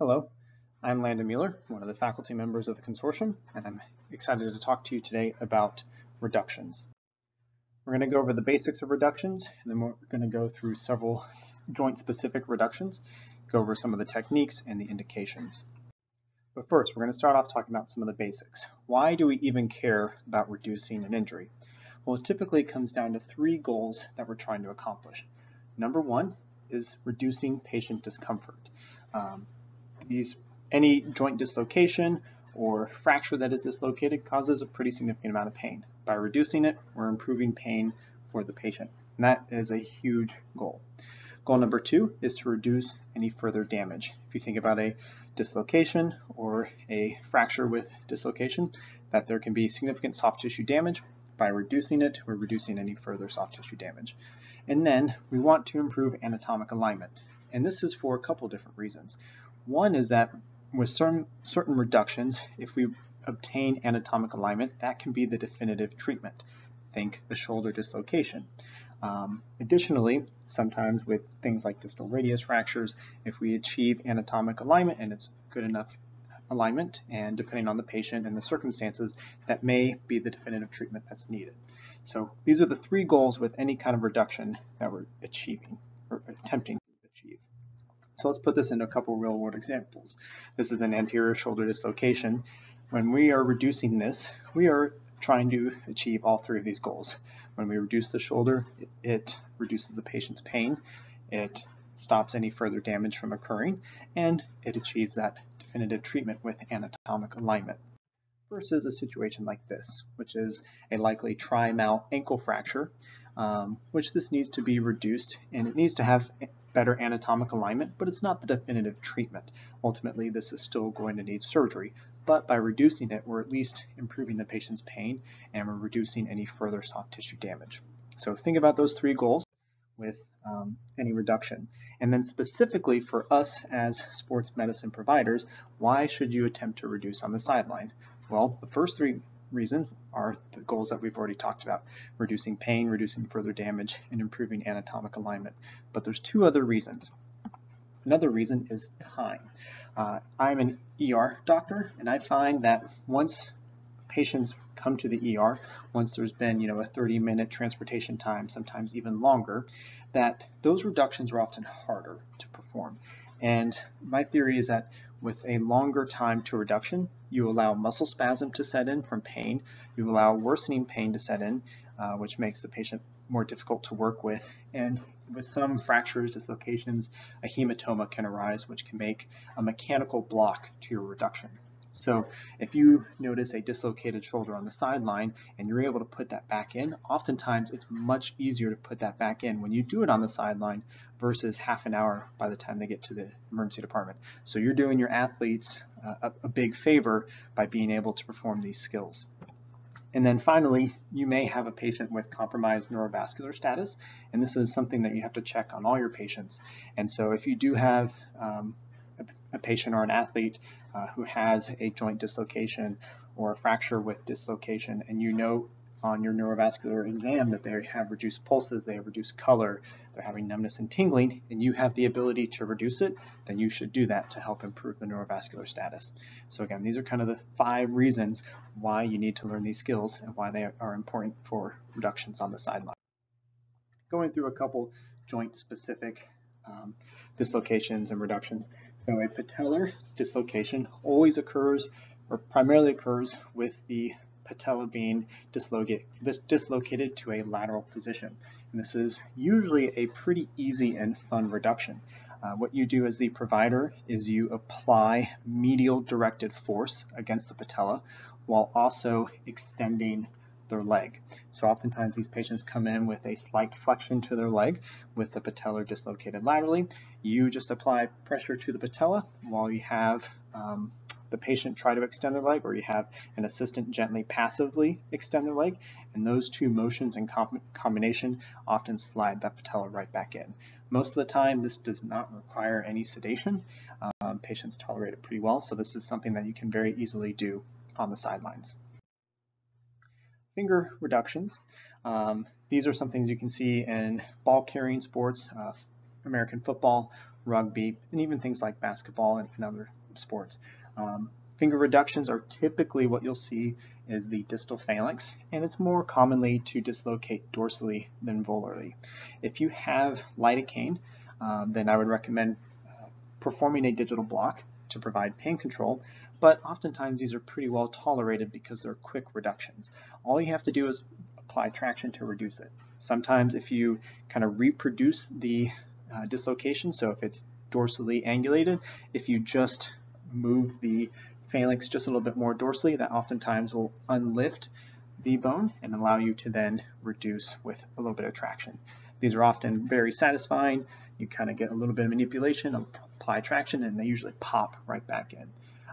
Hello, I'm Landon Mueller, one of the faculty members of the consortium, and I'm excited to talk to you today about reductions. We're going to go over the basics of reductions, and then we're going to go through several joint-specific reductions, go over some of the techniques and the indications. But first, we're going to start off talking about some of the basics. Why do we even care about reducing an injury? Well, it typically comes down to three goals that we're trying to accomplish. Number one is reducing patient discomfort. Um, these any joint dislocation or fracture that is dislocated causes a pretty significant amount of pain. By reducing it, we're improving pain for the patient. And that is a huge goal. Goal number two is to reduce any further damage. If you think about a dislocation or a fracture with dislocation, that there can be significant soft tissue damage. By reducing it, we're reducing any further soft tissue damage. And then we want to improve anatomic alignment. And this is for a couple different reasons. One is that with certain, certain reductions, if we obtain anatomic alignment, that can be the definitive treatment. Think the shoulder dislocation. Um, additionally, sometimes with things like distal radius fractures, if we achieve anatomic alignment and it's good enough alignment, and depending on the patient and the circumstances, that may be the definitive treatment that's needed. So these are the three goals with any kind of reduction that we're achieving or attempting so let's put this into a couple real world examples. This is an anterior shoulder dislocation. When we are reducing this, we are trying to achieve all three of these goals. When we reduce the shoulder, it reduces the patient's pain, it stops any further damage from occurring, and it achieves that definitive treatment with anatomic alignment. Versus a situation like this, which is a likely tri-mal ankle fracture, um, which this needs to be reduced and it needs to have better anatomic alignment, but it's not the definitive treatment. Ultimately, this is still going to need surgery, but by reducing it, we're at least improving the patient's pain and we're reducing any further soft tissue damage. So think about those three goals with um, any reduction. And then specifically for us as sports medicine providers, why should you attempt to reduce on the sideline? Well, the first three reasons are the goals that we've already talked about, reducing pain, reducing further damage, and improving anatomic alignment. But there's two other reasons. Another reason is time. Uh, I'm an ER doctor, and I find that once patients come to the ER, once there's been you know a 30-minute transportation time, sometimes even longer, that those reductions are often harder to perform. And my theory is that with a longer time to reduction, you allow muscle spasm to set in from pain. You allow worsening pain to set in, uh, which makes the patient more difficult to work with. And with some fractures, dislocations, a hematoma can arise, which can make a mechanical block to your reduction. So if you notice a dislocated shoulder on the sideline and you're able to put that back in, oftentimes it's much easier to put that back in when you do it on the sideline versus half an hour by the time they get to the emergency department. So you're doing your athletes uh, a, a big favor by being able to perform these skills. And then finally, you may have a patient with compromised neurovascular status, and this is something that you have to check on all your patients. And so if you do have um, a patient or an athlete uh, who has a joint dislocation or a fracture with dislocation and you know on your neurovascular exam that they have reduced pulses, they have reduced color, they're having numbness and tingling, and you have the ability to reduce it, then you should do that to help improve the neurovascular status. So again, these are kind of the five reasons why you need to learn these skills and why they are important for reductions on the sideline. Going through a couple joint specific um, dislocations and reductions. So a patellar dislocation always occurs or primarily occurs with the patella being dislocated, to a lateral position. And this is usually a pretty easy and fun reduction. Uh, what you do as the provider is you apply medial directed force against the patella while also extending their leg. So oftentimes these patients come in with a slight flexion to their leg with the patellar dislocated laterally. You just apply pressure to the patella while you have um, the patient try to extend their leg or you have an assistant gently passively extend their leg and those two motions in com combination often slide that patella right back in. Most of the time this does not require any sedation. Um, patients tolerate it pretty well so this is something that you can very easily do on the sidelines finger reductions. Um, these are some things you can see in ball carrying sports, uh, American football, rugby, and even things like basketball and, and other sports. Um, finger reductions are typically what you'll see is the distal phalanx, and it's more commonly to dislocate dorsally than volarly. If you have lidocaine, um, then I would recommend uh, performing a digital block to provide pain control, but oftentimes these are pretty well tolerated because they're quick reductions. All you have to do is apply traction to reduce it. Sometimes if you kind of reproduce the uh, dislocation, so if it's dorsally angulated, if you just move the phalanx just a little bit more dorsally, that oftentimes will unlift the bone and allow you to then reduce with a little bit of traction. These are often very satisfying. You kind of get a little bit of manipulation, apply traction, and they usually pop right back in.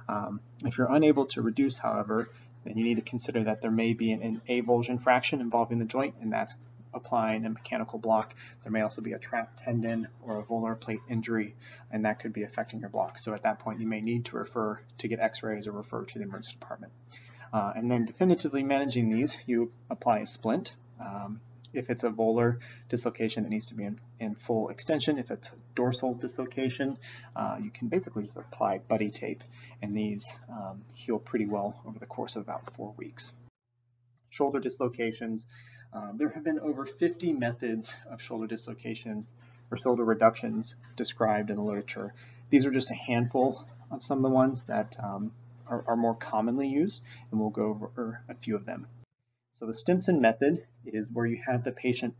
Um, if you're unable to reduce, however, then you need to consider that there may be an, an avulsion fracture involving the joint, and that's applying a mechanical block. There may also be a trapped tendon or a volar plate injury, and that could be affecting your block. So at that point, you may need to refer to get x-rays or refer to the emergency department. Uh, and then definitively managing these, you apply a splint. Um, if it's a volar dislocation, it needs to be in, in full extension. If it's a dorsal dislocation, uh, you can basically just apply buddy tape, and these um, heal pretty well over the course of about four weeks. Shoulder dislocations, um, there have been over 50 methods of shoulder dislocations or shoulder reductions described in the literature. These are just a handful of some of the ones that um, are, are, more commonly used, and we'll go over a few of them. So the Stimson method is where you have the patient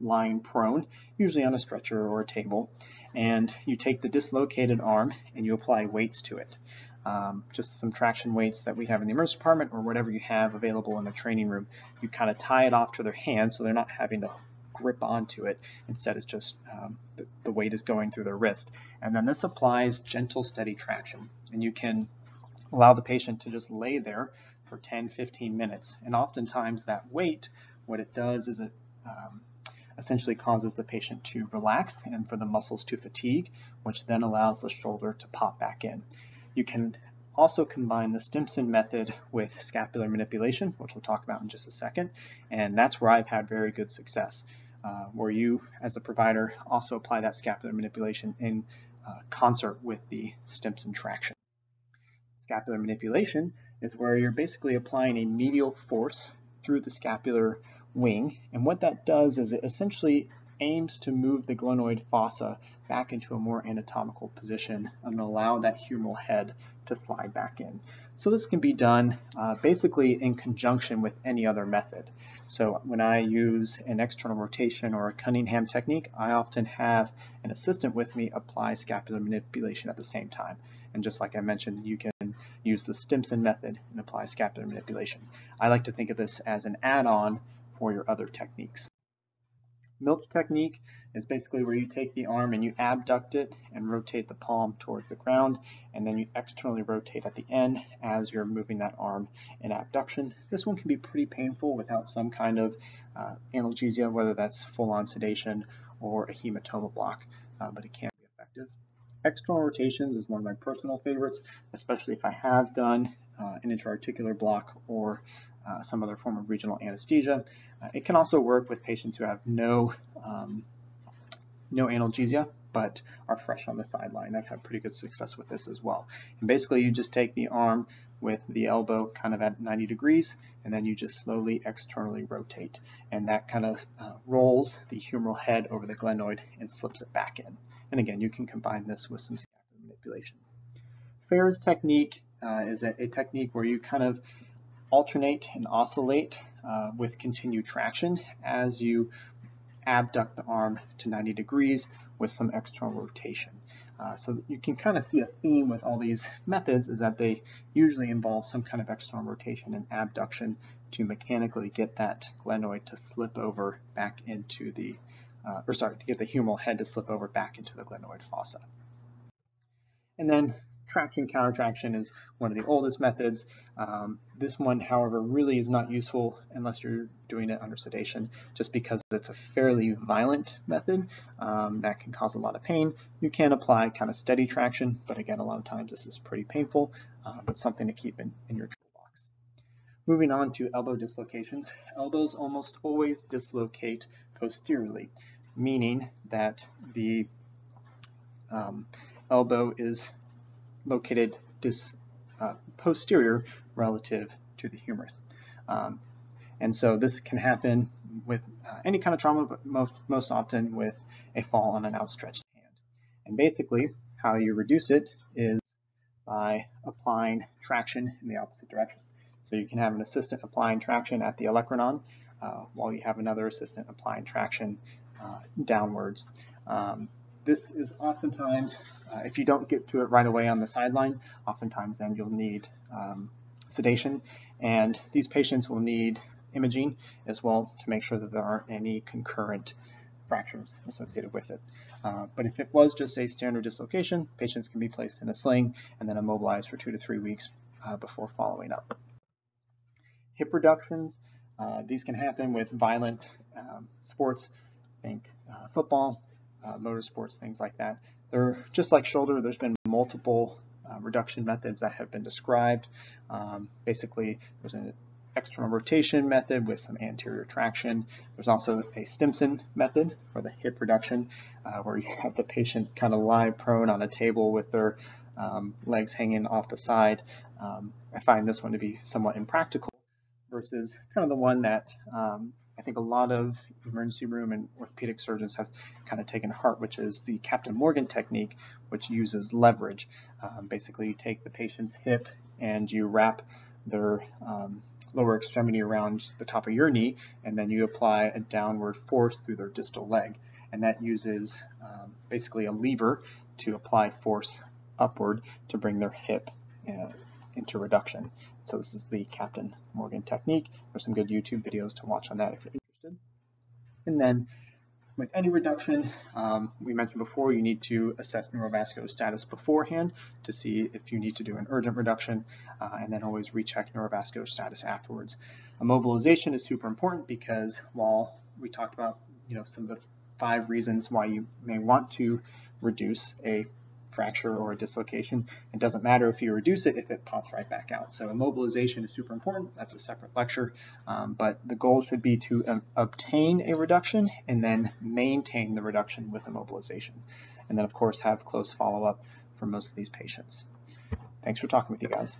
lying prone, usually on a stretcher or a table, and you take the dislocated arm and you apply weights to it um, just some traction weights that we have in the emergency department or whatever you have available in the training room. You kind of tie it off to their hand so they're not having to grip onto it. Instead, it's just um, the, the weight is going through their wrist. And then this applies gentle, steady traction. And you can allow the patient to just lay there for 10, 15 minutes. And oftentimes that weight, what it does is it um, essentially causes the patient to relax and for the muscles to fatigue, which then allows the shoulder to pop back in. You can also combine the Stimson method with scapular manipulation, which we'll talk about in just a second, and that's where I've had very good success, uh, where you, as a provider, also apply that scapular manipulation in uh, concert with the Stimson traction. Scapular manipulation is where you're basically applying a medial force through the scapular wing, and what that does is it essentially aims to move the glenoid fossa back into a more anatomical position and allow that humeral head to slide back in. So this can be done uh, basically in conjunction with any other method. So when I use an external rotation or a Cunningham technique, I often have an assistant with me apply scapular manipulation at the same time. And just like I mentioned, you can use the Stimson method and apply scapular manipulation. I like to think of this as an add-on for your other techniques. Milch technique is basically where you take the arm and you abduct it and rotate the palm towards the ground, and then you externally rotate at the end as you're moving that arm in abduction. This one can be pretty painful without some kind of uh, analgesia, whether that's full-on sedation or a hematoma block, uh, but it can be effective. External rotations is one of my personal favorites, especially if I have done uh, an intra-articular block or uh, some other form of regional anesthesia. Uh, it can also work with patients who have no, um, no analgesia but are fresh on the sideline. I've had pretty good success with this as well. And basically you just take the arm with the elbow kind of at 90 degrees and then you just slowly externally rotate and that kind of uh, rolls the humeral head over the glenoid and slips it back in. And again, you can combine this with some manipulation. FARES technique uh, is a, a technique where you kind of alternate and oscillate uh, with continued traction as you abduct the arm to 90 degrees with some external rotation. Uh, so you can kind of see a theme with all these methods is that they usually involve some kind of external rotation and abduction to mechanically get that glenoid to slip over back into the, uh, or sorry, to get the humeral head to slip over back into the glenoid fossa. And then traction countertraction is one of the oldest methods. Um, this one, however, really is not useful unless you're doing it under sedation, just because it's a fairly violent method um, that can cause a lot of pain. You can apply kind of steady traction, but again, a lot of times this is pretty painful, uh, but something to keep in, in your toolbox. Moving on to elbow dislocations. Elbows almost always dislocate posteriorly, meaning that the um, elbow is located dis, uh, posterior relative to the humerus. Um, and so this can happen with uh, any kind of trauma, but most, most often with a fall on an outstretched hand. And basically, how you reduce it is by applying traction in the opposite direction. So you can have an assistant applying traction at the olecranon uh, while you have another assistant applying traction uh, downwards. Um, this is oftentimes, uh, if you don't get to it right away on the sideline, oftentimes then you'll need um, sedation. And these patients will need imaging as well to make sure that there aren't any concurrent fractures associated with it. Uh, but if it was just a standard dislocation, patients can be placed in a sling and then immobilized for two to three weeks uh, before following up. Hip reductions, uh, these can happen with violent um, sports, think uh, football, uh, motorsports, things like that. They're just like shoulder, there's been multiple uh, reduction methods that have been described. Um, basically, there's an external rotation method with some anterior traction. There's also a Stimson method for the hip reduction, uh, where you have the patient kind of lie prone on a table with their um, legs hanging off the side. Um, I find this one to be somewhat impractical versus kind of the one that um, I think a lot of emergency room and orthopedic surgeons have kind of taken heart, which is the Captain Morgan technique, which uses leverage. Um, basically, you take the patient's hip and you wrap their um, lower extremity around the top of your knee, and then you apply a downward force through their distal leg. And that uses um, basically a lever to apply force upward to bring their hip uh, into reduction. So this is the Captain Morgan technique. There's some good YouTube videos to watch on that if you're interested. And then with any reduction, um, we mentioned before, you need to assess neurovascular status beforehand to see if you need to do an urgent reduction, uh, and then always recheck neurovascular status afterwards. Immobilization is super important because while we talked about you know some of the five reasons why you may want to reduce a fracture or a dislocation. It doesn't matter if you reduce it if it pops right back out. So immobilization is super important. That's a separate lecture. Um, but the goal should be to um, obtain a reduction and then maintain the reduction with immobilization. And then, of course, have close follow-up for most of these patients. Thanks for talking with you guys.